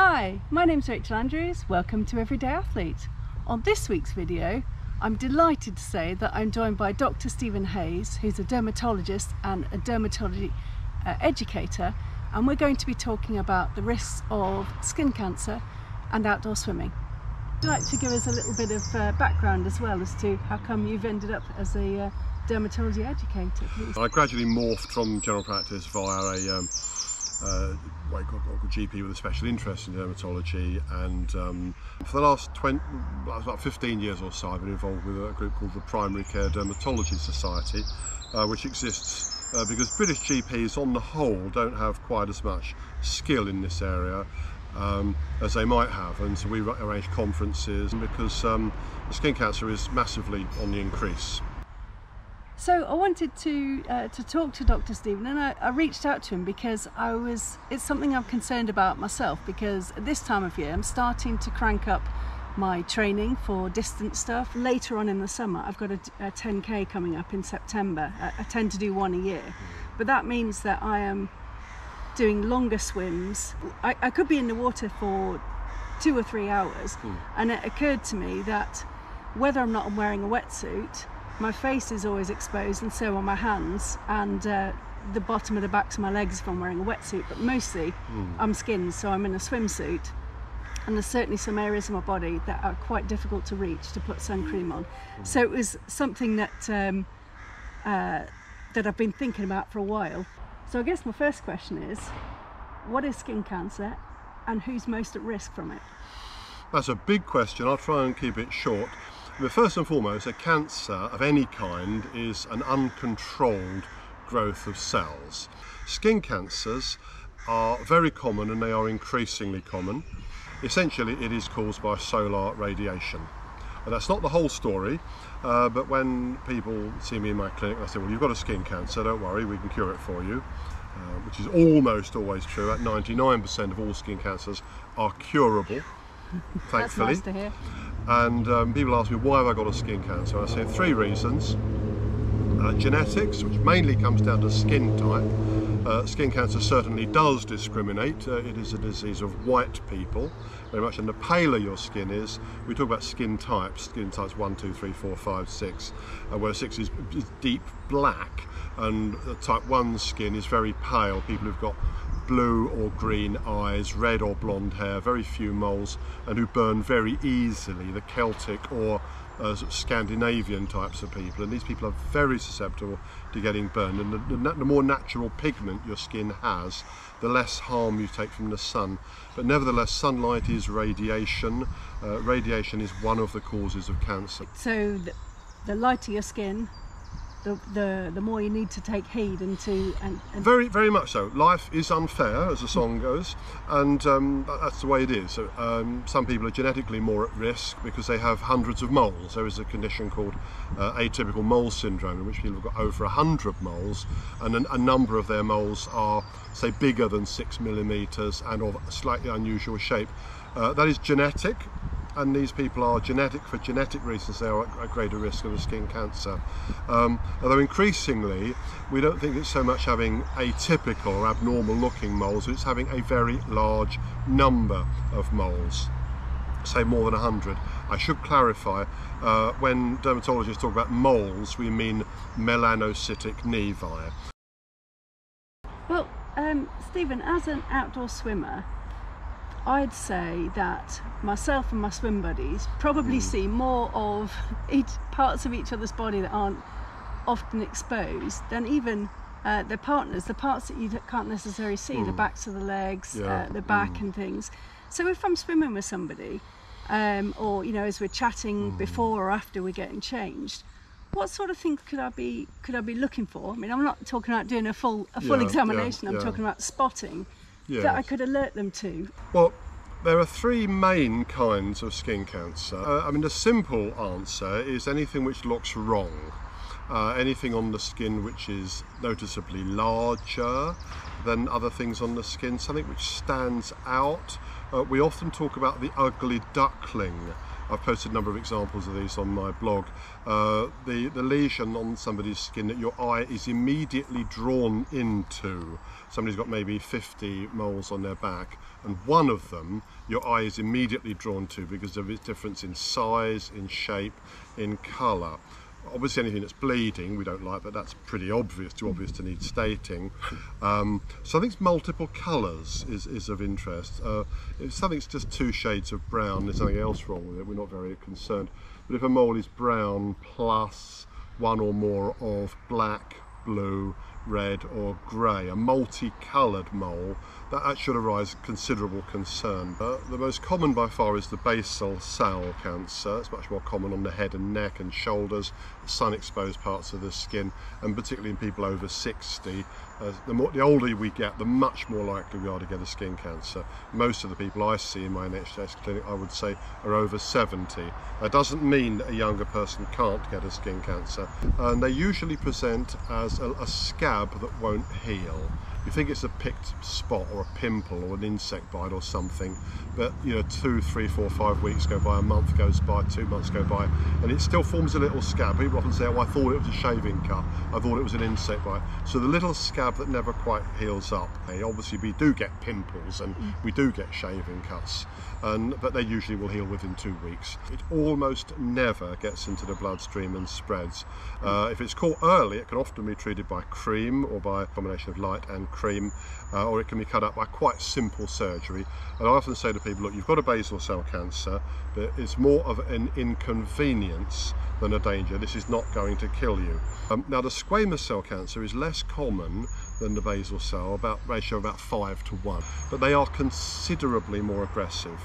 Hi, my name's Rachel Andrews. Welcome to Everyday Athlete. On this week's video, I'm delighted to say that I'm joined by Dr. Stephen Hayes, who's a dermatologist and a dermatology uh, educator, and we're going to be talking about the risks of skin cancer and outdoor swimming. Would you like to give us a little bit of uh, background as well as to how come you've ended up as a uh, dermatology educator, please? I gradually morphed from general practice via a um, uh, well, GP with a special interest in dermatology and um, for the last 20, about 15 years or so I've been involved with a group called the Primary Care Dermatology Society uh, which exists uh, because British GPs on the whole don't have quite as much skill in this area um, as they might have and so we arrange conferences because um, skin cancer is massively on the increase. So I wanted to uh, to talk to Dr. Stephen and I, I, reached out to him because I was it's something I'm concerned about myself because at this time of year I'm starting to crank up my training for distance stuff. Later on in the summer I've got a, a 10k coming up in September. I, I tend to do one a year but that means that I am doing longer swims. I, I could be in the water for two or three hours mm. and it occurred to me that whether or not I'm not wearing a wetsuit my face is always exposed and so are my hands and uh, the bottom of the backs of my legs if I'm wearing a wetsuit but mostly mm. I'm skinned so I'm in a swimsuit and there's certainly some areas of my body that are quite difficult to reach to put sun cream on mm. so it was something that um, uh, that I've been thinking about for a while so I guess my first question is what is skin cancer and who's most at risk from it? That's a big question. I'll try and keep it short. But first and foremost, a cancer of any kind is an uncontrolled growth of cells. Skin cancers are very common and they are increasingly common. Essentially, it is caused by solar radiation. And that's not the whole story, uh, but when people see me in my clinic, I say, well, you've got a skin cancer, don't worry, we can cure it for you. Uh, which is almost always true. At 99% of all skin cancers are curable, thankfully. That's nice to hear. And um, people ask me, why have I got a skin cancer? I say three reasons. Uh, genetics, which mainly comes down to skin type. Uh, skin cancer certainly does discriminate. Uh, it is a disease of white people, very much. And the paler your skin is, we talk about skin types, skin types 1, 2, 3, 4, 5, 6, uh, where 6 is, is deep black, and type 1 skin is very pale. People who've got blue or green eyes, red or blonde hair, very few moles, and who burn very easily, the Celtic or uh, Scandinavian types of people. And these people are very susceptible to getting burned. And the, the, the, more natural pigment your skin has, the less harm you take from the sun. But nevertheless, sunlight is radiation. Uh, radiation is one of the causes of cancer. So the, the lighter your skin, the, the, the more you need to take heed into and, and, very very much so. Life is unfair as the song goes and um, that's the way it is. Um, some people are genetically more at risk because they have hundreds of moles. There is a condition called uh, atypical mole syndrome in which people have got over a hundred moles and a, number of their moles are say bigger than six millimeters and of a slightly unusual shape. Uh, that is genetic and these people are genetic for genetic reasons. They are at greater risk of skin cancer um, although increasingly we don't think it's so much having atypical or abnormal looking moles it's having a very large number of moles say more than 100 I should clarify uh, when dermatologists talk about moles we mean melanocytic nevi well um, Stephen as an outdoor swimmer I'd say that myself and my swim buddies probably mm. see more of each parts of each other's body that aren't often exposed than even uh, their partners, the parts that you can't necessarily see, mm. the hmm. backs of the legs, yeah. uh, the back mm. and things. So if I'm swimming with somebody, um, or you know, as we're chatting hmm. before or after we're getting changed, what sort of things could I be could I be looking for? I mean, I'm not talking about doing a full a full yeah, examination. Yeah, I'm talking about spotting yes. that I could alert them to? Well, there are three main kinds of skin cancer. Uh, I mean, the simple answer is anything which looks wrong. Uh, anything on the skin which is noticeably larger than other things on the skin, something which stands out. Uh, we often talk about the ugly duckling I've posted a number of examples of these on my blog. Uh, the, the lesion on somebody's skin that your eye is immediately drawn into. Somebody's got maybe 50 moles on their back, and one of them your eye is immediately drawn to because of its difference in size, in shape, in colour. Obviously, anything that's bleeding we don't like, but that's pretty obvious, too obvious to need stating. Um, so I think multiple colours is, is of interest. Uh, if something's just two shades of brown, there's something else wrong with it, we're not very concerned. But if a mole is brown plus one or more of black, blue, red or grey, a multicoloured mole, that should arise considerable concern. Uh, the most common by far is the basal cell cancer. It's much more common on the head and neck and shoulders, sun exposed parts of the skin, and particularly in people over 60. Uh, the, more, the older we get, the much more likely we are to get a skin cancer. Most of the people I see in my NHS clinic, I would say, are over 70. That doesn't mean that a younger person can't get a skin cancer. And they usually present as a, a scab that won't heal you think it's a picked spot or a pimple or an insect bite or something but you know two three four five weeks go by a month goes by two months go by and it still forms a little scab. People often say oh I thought it was a shaving cut. I thought it was an insect bite. So the little scab that never quite heals up hey, obviously we do get pimples and mm. we do get shaving cuts and but they usually will heal within two weeks. It almost never gets into the bloodstream and spreads. Uh, if it's caught early it can often be treated by cream or by a combination of light and cream uh, or it can be cut out by quite simple surgery. And I often say to people, look, you've got a basal cell cancer, but it's more of an inconvenience than a danger. This is not going to kill you. Um, now the squamous cell cancer is less common than the basal cell, about ratio of about five to one, but they are considerably more aggressive.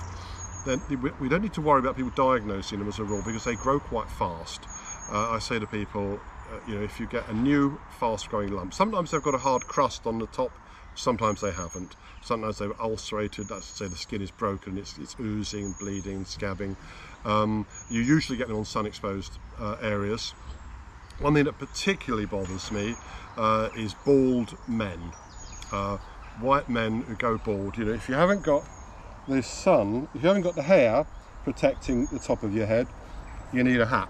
Then we don't need to worry about people diagnosing them as a rule because they grow quite fast. Uh, I say to people, you know, if you get a new fast growing lump, sometimes they've got a hard crust on the top, sometimes they haven't. Sometimes they're ulcerated, that's to say the skin is broken, it's, it's oozing, bleeding, scabbing. Um, you usually get them on sun exposed uh, areas. One thing that particularly bothers me uh, is bald men. Uh, white men who go bald, you know, if you haven't got the sun, if you haven't got the hair protecting the top of your head, you need a hat.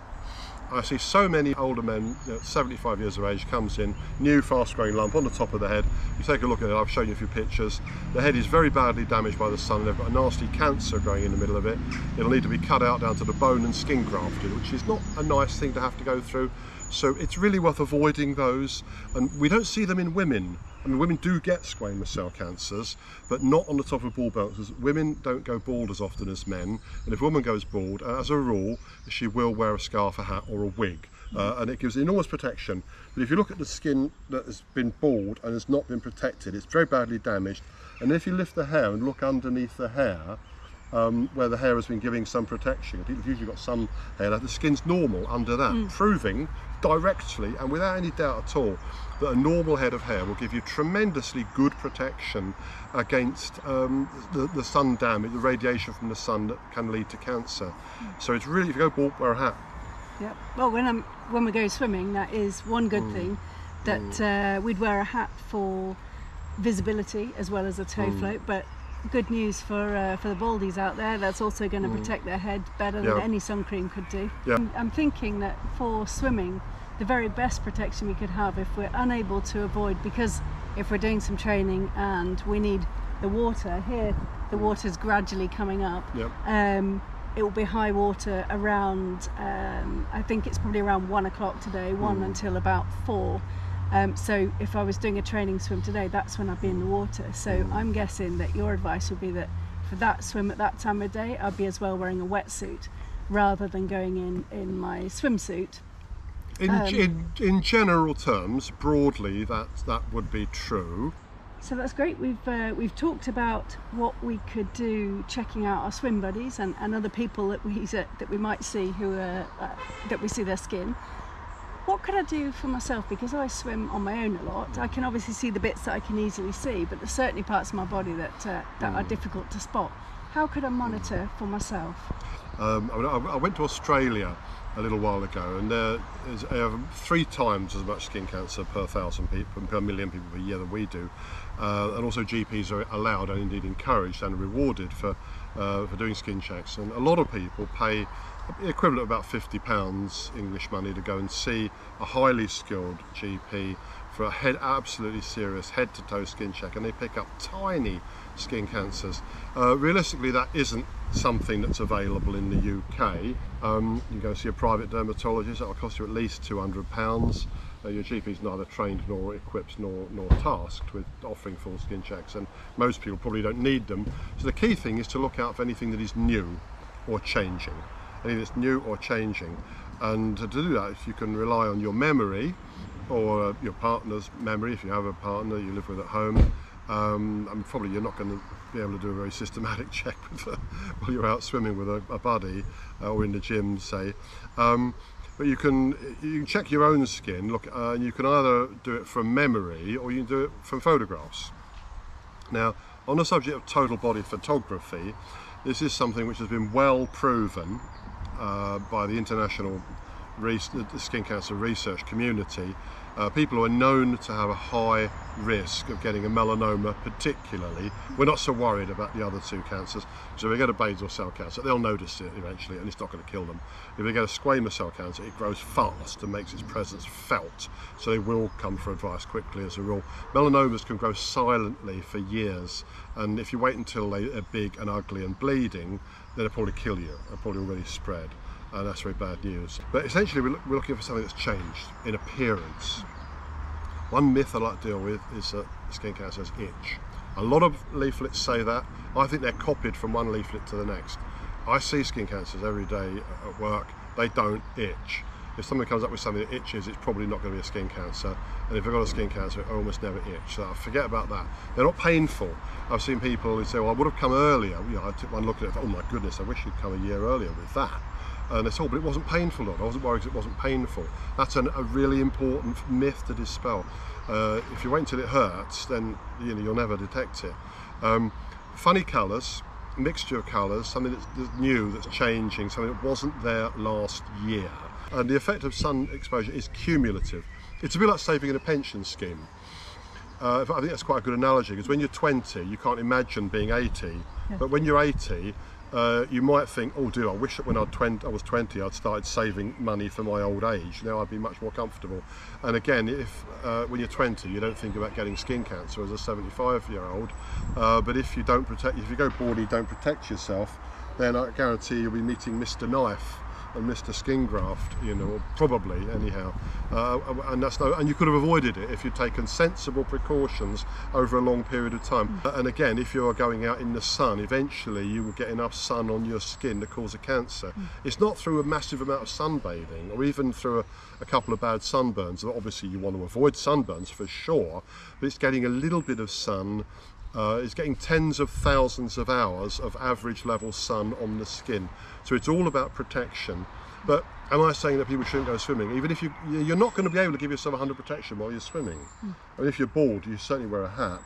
I see so many older men, you know, 75 years of age, comes in, new fast growing lump on the top of the head. You take a look at it, I've shown you a few pictures. The head is very badly damaged by the sun. and They've got a nasty cancer growing in the middle of it. It'll need to be cut out down to the bone and skin grafted, which is not a nice thing to have to go through. So it's really worth avoiding those. And we don't see them in women. I mean, women do get squamous cell cancers, but not on the top of bald belts. Women don't go bald as often as men. And if a woman goes bald, as a rule, she will wear a scarf, a hat, or a wig. Uh, and it gives enormous protection. But if you look at the skin that has been bald and has not been protected, it's very badly damaged. And if you lift the hair and look underneath the hair, um, where the hair has been giving some protection. People have usually got some hair, the skin's normal under that, mm. proving directly and without any doubt at all that a normal head of hair will give you tremendously good protection against um, the, the, sun damage, the radiation from the sun that can lead to cancer. Mm. So it's really, if you go bald, wear a hat. Yeah. Well, when I'm when we go swimming, that is one good mm. thing. That mm. uh, we'd wear a hat for visibility as well as a toe mm. float, but good news for uh, for the baldies out there. That's also going to mm. protect their head better yeah. than any sun cream could do. Yeah. I'm thinking that for swimming, the very best protection we could have if we're unable to avoid, because if we're doing some training and we need the water here, the water's gradually coming up. Yep. Um, it will be high water around. Um, I think it's probably around one o'clock today, one mm. until about four. Um, so if I was doing a training swim today, that's when I'd be in the water. So I'm guessing that your advice would be that for that swim at that time of day, I'd be as well wearing a wetsuit rather than going in in my swimsuit. In, um, in, in general terms, broadly, that that would be true. So that's great. We've uh, we've talked about what we could do, checking out our swim buddies and, and other people that we that we might see who uh, that we see their skin what could I do for myself? Because I swim on my own a lot. I can obviously see the bits that I can easily see, but there's certainly parts of my body that uh, that are difficult to spot. how could I monitor for myself? Um, I, mean, I, I went to Australia a little while ago, and there is three times as much skin cancer per thousand people, per million people per year than we do. Uh, and also GPs are allowed and indeed encouraged and rewarded for, uh, for doing skin checks. And a lot of people pay the equivalent of about 50 pounds English money to go and see a highly skilled GP for a head absolutely serious head to toe skin check and they pick up tiny skin cancers. Uh, realistically that isn't something that's available in the UK. Um, you go see a private dermatologist, that'll cost you at least 200 pounds. Uh, your GP is neither trained nor equipped nor, nor tasked with offering full skin checks and most people probably don't need them. So the key thing is to look out for anything that is new or changing. Anything that's new or changing. And to do that, if you can rely on your memory or your partner's memory, if you have a partner you live with at home, um, and probably you're not going to be able to do a very systematic check with, uh, while you're out swimming with a, a buddy uh, or in the gym, say. Um, but you can you can check your own skin. Look, uh, you can either do it from memory or you can do it from photographs. Now, on the subject of total body photography, this is something which has been well proven uh, by the international skin cancer research community uh, people who are known to have a high risk of getting a melanoma particularly, we're not so worried about the other two cancers. So if they get a basal cell cancer, they'll notice it eventually and it's not going to kill them. If they get a squamous cell cancer, it grows fast and makes its presence felt. So they will come for advice quickly as a rule. Melanomas can grow silently for years and if you wait until they are big and ugly and bleeding, they'll probably kill you. They're probably already spread and that's very bad news. But essentially we're, we're looking for something that's changed in appearance. One myth I like to deal with is that skin cancer has itch. A lot of leaflets say that. I think they're copied from one leaflet to the next. I see skin cancers every day at work. They don't itch. If somebody comes up with something that itches, it's probably not going to be a skin cancer. And if they've got a skin cancer, it almost never itch. So I forget about that. They're not painful. I've seen people who say, well, I would have come earlier. You know, I took one look at it, oh my goodness, I wish you'd come a year earlier with that and it's all, but it wasn't painful. I wasn't worried because it wasn't painful. That's an, a really important myth to dispel. Uh, if you wait until it hurts, then you know, you'll never detect it. Um, funny colours, mixture of colours, something that's, that's new, that's changing, something that wasn't there last year. And the effect of sun exposure is cumulative. It's a bit like saving in a pension scheme. Uh, I think that's quite a good analogy because when you're 20, you can't imagine being 80, yeah. but when you're 80, uh, you might think, oh dear, I wish that when I'd 20, I was 20 I'd started saving money for my old age. Now I'd be much more comfortable. And again, if uh, when you're 20 you don't think about getting skin cancer as a 75 year old, uh, but if you don't protect, if you go baldy, don't protect yourself, then I guarantee you'll be meeting Mr. Knife and Mr. Skin Graft, you know, probably anyhow. Uh, and that's no, and you could have avoided it if you'd taken sensible precautions over a long period of time. Mm. And again, if you are going out in the sun, eventually you will get enough sun on your skin to cause a cancer. Mm. It's not through a massive amount of sunbathing or even through a, a couple of bad sunburns. Obviously, you want to avoid sunburns for sure, but it's getting a little bit of sun uh, is getting tens of thousands of hours of average level sun on the skin. So it's all about protection. But am I saying that people shouldn't go swimming? Even if you, you're not going to be able to give yourself 100 protection while you're swimming. Mm. I mean, if you're bald, you certainly wear a hat.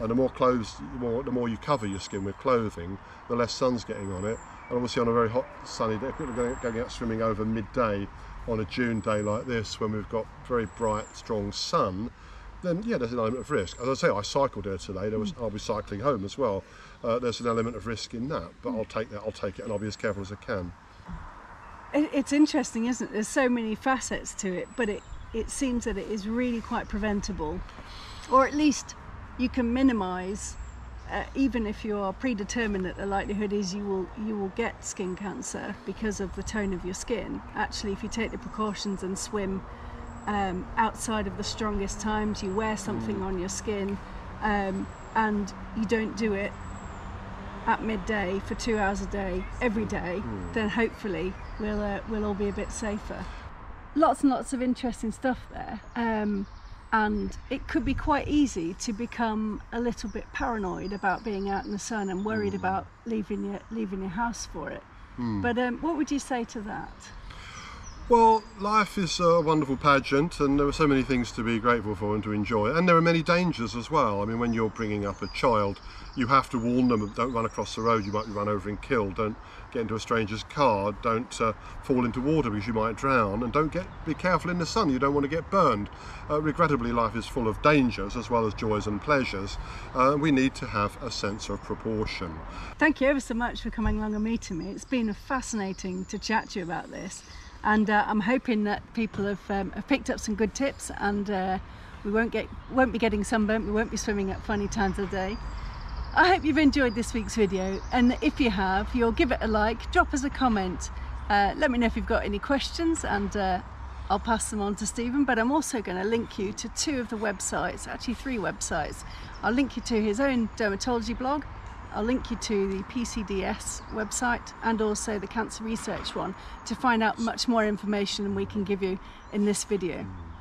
And the more clothes, the more, the more you cover your skin with clothing, the less sun's getting on it. And obviously on a very hot sunny day, people are going, going out swimming over midday on a June day like this when we've got very bright, strong sun, then yeah, there's an element of risk. As I say, I cycled here today. There was, I'll be cycling home as well. Uh, there's an element of risk in that, but I'll take that. I'll take it, and I'll be as careful as I can. It's interesting, isn't it? There's so many facets to it, but it it seems that it is really quite preventable, or at least you can minimise. Uh, even if you are predetermined that the likelihood is you will you will get skin cancer because of the tone of your skin. Actually, if you take the precautions and swim um, outside of the strongest times, you wear something mm. on your skin, um, and you don't do it at midday for two hours a day every day, mm. then hopefully we'll uh, we'll all be a bit safer. Lots and lots of interesting stuff there. Um, and it could be quite easy to become a little bit paranoid about being out in the sun and worried mm. about leaving your leaving your house for it. Mm. But um, what would you say to that? Well, life is a wonderful pageant, and there are so many things to be grateful for and to enjoy. And there are many dangers as well. I mean, when you're bringing up a child, you have to warn them don't run across the road, you might be run over and killed. Don't get into a stranger's car, don't uh, fall into water because you might drown, and don't get be careful in the sun, you don't want to get burned. Uh, regrettably, life is full of dangers as well as joys and pleasures. Uh, we need to have a sense of proportion. Thank you ever so much for coming along and meeting me. It's been fascinating to chat to you about this and uh, I'm hoping that people have, um, have, picked up some good tips and uh, we won't get won't be getting sunburnt we won't be swimming at funny times of the day. I hope you've enjoyed this week's video and if you have you'll give it a like drop us a comment. Uh, let me know if you've got any questions and uh, I'll pass them on to Stephen but I'm also going to link you to two of the websites actually three websites. I'll link you to his own dermatology blog I'll link you to the PCDS website and also the cancer research one to find out much more information than we can give you in this video. Hmm.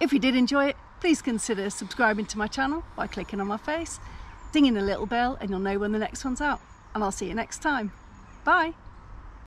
If you did enjoy it, please consider subscribing to my channel by clicking on my face, dinging a little bell and you'll know when the next one's out. And I'll see you next time. Bye!